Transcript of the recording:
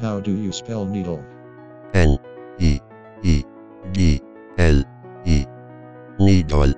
How do you spell needle? N E E D L E. Needle.